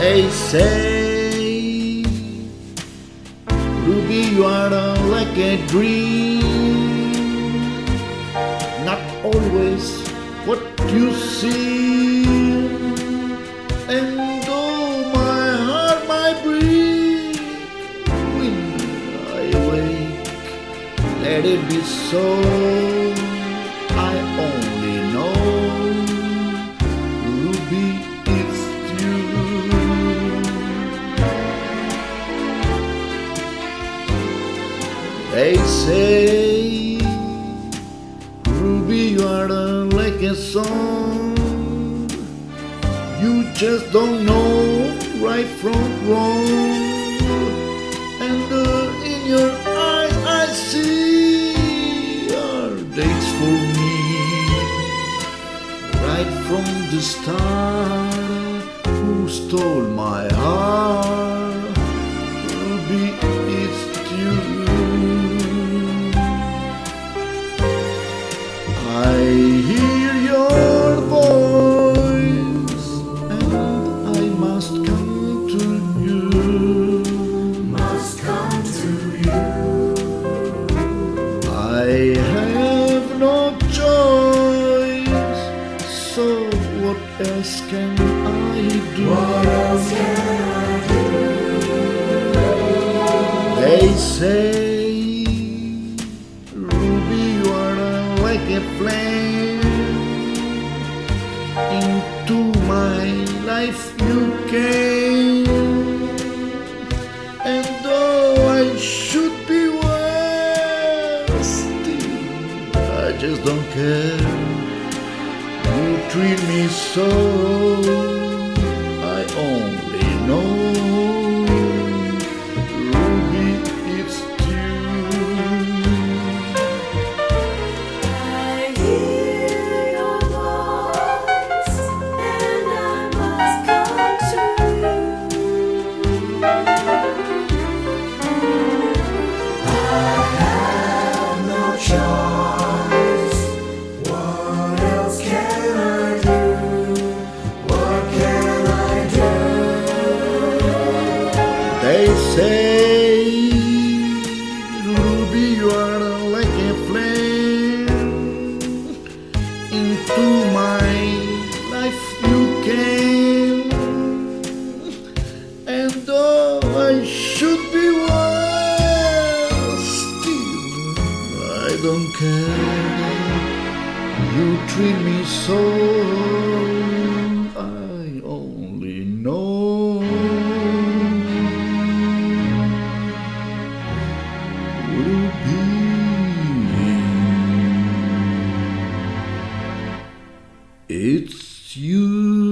They say, Ruby, you are like a dream. Not always what you see. And though my heart might break when I wake, let it be so. They say, Ruby, you are like a song. You just don't know right from wrong. And uh, in your eyes, I see are dates for me. Right from the start, who stole my heart? Else can I do? What else can I do? They say, Ruby, you are like a flame. Into my life you came. And though I should be well, I just don't care. Treat me so, I only know. They say, Ruby, you are like a flame. Into my life you came. And though I should be well, still I don't care. You treat me so, it's you.